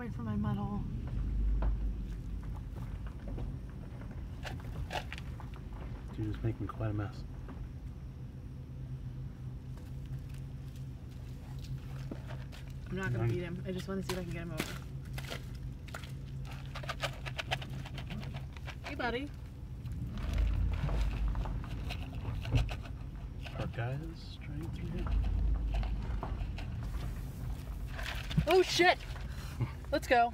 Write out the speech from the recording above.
wait for my mud hole. You're just making quite a mess. I'm not going to beat him. I just want to see if I can get him over. Hey, buddy. Our guys trying to get. Oh, shit! Let's go.